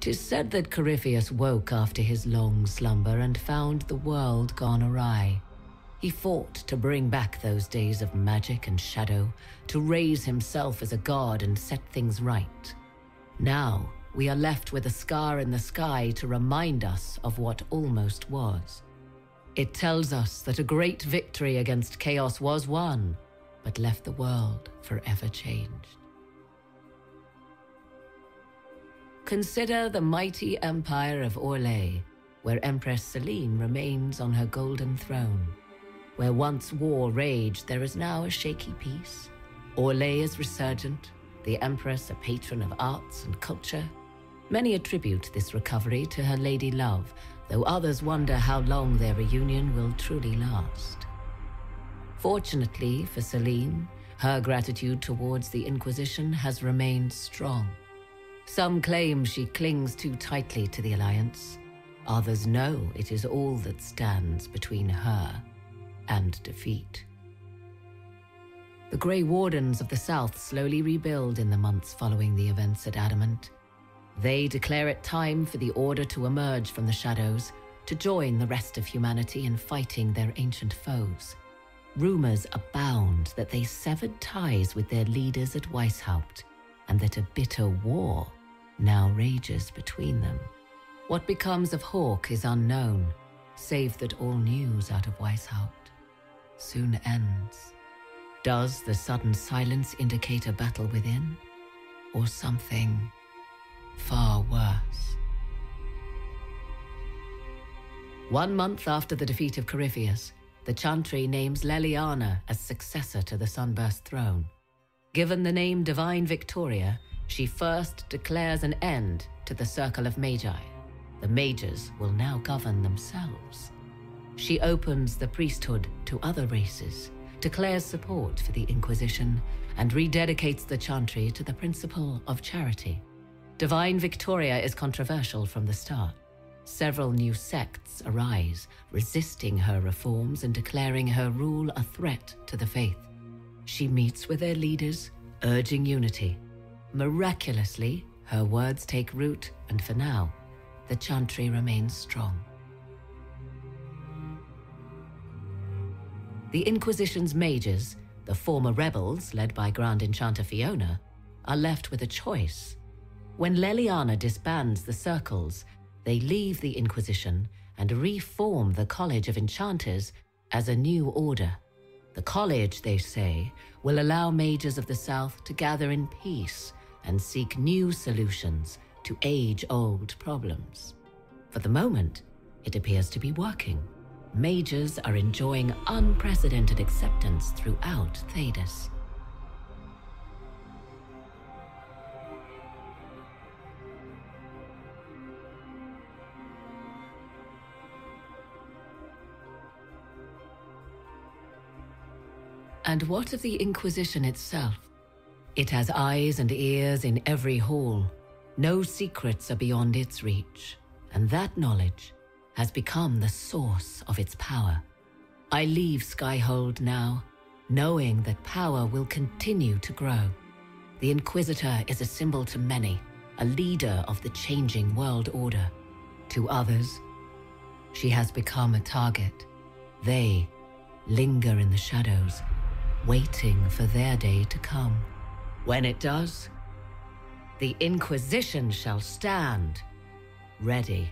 Tis said that Corypheus woke after his long slumber and found the world gone awry. He fought to bring back those days of magic and shadow, to raise himself as a god and set things right. Now, we are left with a scar in the sky to remind us of what almost was. It tells us that a great victory against chaos was won, but left the world forever changed. Consider the mighty empire of Orlais, where Empress Celene remains on her golden throne. Where once war raged, there is now a shaky peace. Orlais is resurgent, the Empress a patron of arts and culture. Many attribute this recovery to her lady love, though others wonder how long their reunion will truly last. Fortunately for Celene, her gratitude towards the Inquisition has remained strong. Some claim she clings too tightly to the Alliance. Others know it is all that stands between her and defeat. The Grey Wardens of the South slowly rebuild in the months following the events at Adamant. They declare it time for the Order to emerge from the shadows, to join the rest of humanity in fighting their ancient foes. Rumors abound that they severed ties with their leaders at Weishaupt, and that a bitter war now rages between them. What becomes of Hawke is unknown, save that all news out of Weishaupt soon ends. Does the sudden silence indicate a battle within, or something far worse? One month after the defeat of Corypheus, the Chantry names Leliana as successor to the Sunburst throne. Given the name Divine Victoria, she first declares an end to the Circle of Magi. The Mages will now govern themselves. She opens the priesthood to other races, declares support for the Inquisition, and rededicates the Chantry to the principle of charity. Divine Victoria is controversial from the start. Several new sects arise, resisting her reforms and declaring her rule a threat to the faith. She meets with their leaders, urging unity, Miraculously, her words take root, and for now, the Chantry remains strong. The Inquisition's mages, the former rebels led by Grand Enchanter Fiona, are left with a choice. When Leliana disbands the circles, they leave the Inquisition and reform the College of Enchanters as a new order. The college, they say, will allow mages of the South to gather in peace and seek new solutions to age-old problems. For the moment, it appears to be working. Mages are enjoying unprecedented acceptance throughout Thedas. And what of the Inquisition itself? It has eyes and ears in every hall. No secrets are beyond its reach, and that knowledge has become the source of its power. I leave Skyhold now, knowing that power will continue to grow. The Inquisitor is a symbol to many, a leader of the changing world order. To others, she has become a target. They linger in the shadows, waiting for their day to come. When it does, the Inquisition shall stand, ready